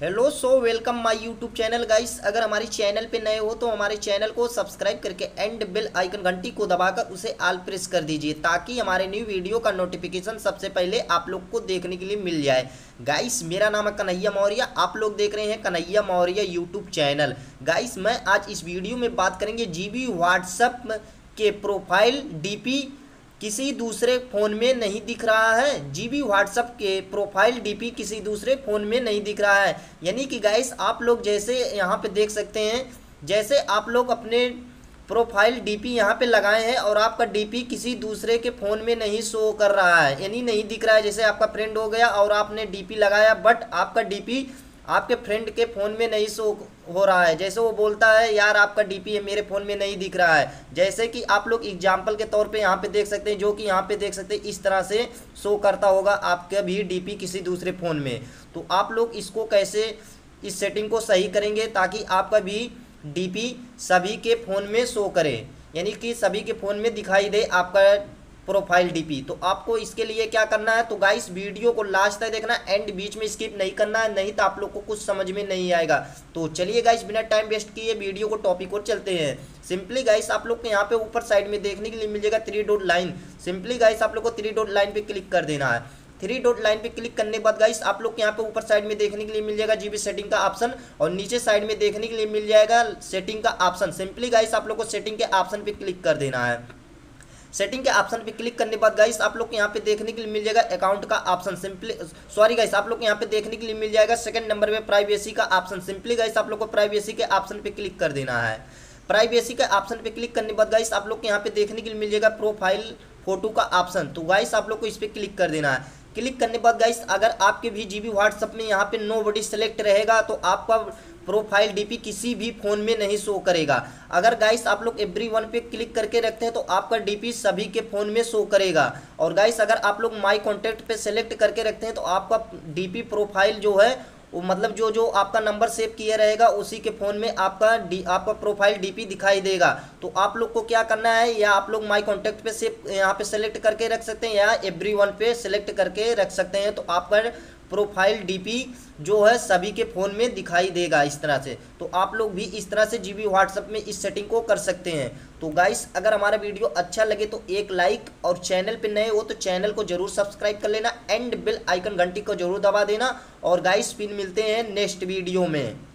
Hello so welcome my YouTube channel guys अगर हमारे channel पे नए हो तो हमारे चैनल को सब्सक्राइब करके एंड बेल आइकन घंटी को दबाकर उसे आल प्रेस कर दीजिए, ताकि हमारे न्यू वीडियो का नोटिफिकेशन सबसे पहले आप लोग को देखने के लिए मिल जाए। गाइस मेरा नाम है कन्हैया मौर्य। आप लोग देख रहे हैं Kanhaiya Maurya YouTube channel guys मैं आज इस वीडियो में बात करेंगे जी व्हाट्सअप के प्रोफ़ाइल डीपी किसी दूसरे फ़ोन में नहीं दिख रहा है। जी बी व्हाट्सअप के प्रोफ़ाइल डीपी किसी दूसरे फ़ोन में नहीं दिख रहा है। यानी कि गाइस आप लोग जैसे यहाँ पे देख सकते हैं, जैसे आप लोग अपने प्रोफ़ाइल डीपी यहाँ पे लगाए हैं और आपका डीपी किसी दूसरे के फ़ोन में नहीं शो कर रहा है। यानी नहीं दिख रहा है, जैसे आपका फ्रेंड हो गया और आपने डीपी लगाया बट आपका डीपी आपके फ्रेंड के फ़ोन में नहीं शो हो रहा है। जैसे वो बोलता है, यार, आपका डीपी है मेरे फ़ोन में नहीं दिख रहा है। जैसे कि आप लोग एग्ज़ाम्पल के तौर पे यहाँ पे देख सकते हैं, जो कि यहाँ पे देख सकते हैं, इस तरह से शो करता होगा आपका भी डीपी किसी दूसरे फ़ोन में। तो आप लोग इसको कैसे, इस सेटिंग को सही करेंगे ताकि आपका भी डीपी सभी के फ़ोन में शो करे। यानी कि सभी के फ़ोन में दिखाई दे आपका प्रोफ़ाइल डीपी। तो आपको इसके लिए क्या करना है? तो गाइस वीडियो को लास्ट तक देखना एंड बीच में स्किप नहीं करना है नहीं तो आप लोग को कुछ समझ में नहीं आएगा। तो चलिए गाइस बिना टाइम वेस्ट किए वीडियो को टॉपिक और चलते हैं। सिंपली गाइस आप लोग को यहाँ पे ऊपर साइड में देखने के लिए मिल जाएगा three dot line simply guys आप लोग को थ्री डॉट लाइन पे क्लिक कर देना है। थ्री डॉट लाइन पे क्लिक करने के बाद गाइस आप लोग यहाँ पे ऊपर साइड में देखने के लिए मिल जाएगा जीबी सेटिंग का ऑप्शन और नीचे साइड में देखने के लिए मिल जाएगा सेटिंग का ऑप्शन सिंपली गाइस आप लोग को सेटिंग के ऑप्शन पे क्लिक कर देना है। सेटिंग के ऑप्शन पे क्लिक करने के बाद गाइस आप लोग को यहाँ पे देखने के लिए मिल जाएगा अकाउंट का ऑप्शन सिंपली सॉरी गाइस आप लोग को यहाँ पे देखने के लिए मिल जाएगा सेकंड नंबर पे प्राइवेसी का ऑप्शन सिंपली गाइस आप लोग को प्राइवेसी के ऑप्शन पे क्लिक कर देना है। प्राइवेसी के ऑप्शन पे क्लिक करने के बाद गाइस आप लोग को यहाँ पे देखने के लिए मिल जाएगा प्रोफ़ाइल फ़ोटो का ऑप्शन तो गाइस आप लोग को इस पर क्लिक कर देना है। क्लिक करने के बाद गाइस अगर आपके भी जी बी व्हाट्सअप में यहाँ पे नो बडी सेलेक्ट रहेगा तो आपका प्रोफ़ाइल डीपी किसी भी फ़ोन में नहीं शो करेगा। अगर गाइस आप लोग एवरी वन पे क्लिक करके रखते हैं तो आपका डीपी सभी के फ़ोन में शो करेगा। और गाइस अगर आप लोग माई कॉन्टेक्ट पे सेलेक्ट करके रखते हैं तो आपका डीपी प्रोफ़ाइल जो है वो मतलब जो जो आपका नंबर सेव किया रहेगा, उसी के फ़ोन में आपका डी, आपका प्रोफ़ाइल डीपी दिखाई देगा। तो आप लोग को क्या करना है, या आप लोग माई कॉन्टैक्ट पे सेव यहाँ पे सेलेक्ट करके रख सकते हैं, या एवरी वन पे सेलेक्ट करके रख सकते हैं तो आपका प्रोफ़ाइल डीपी जो है सभी के फ़ोन में दिखाई देगा इस तरह से। तो आप लोग भी इस तरह से जी बी व्हाट्सअप में इस सेटिंग को कर सकते हैं। तो गाइस, अगर हमारा वीडियो अच्छा लगे तो एक लाइक और चैनल पे नए हो तो चैनल को ज़रूर सब्सक्राइब कर लेना एंड बिल आइकन घंटी को ज़रूर दबा देना। और गाइस, फिर मिलते हैं नेक्स्ट वीडियो में।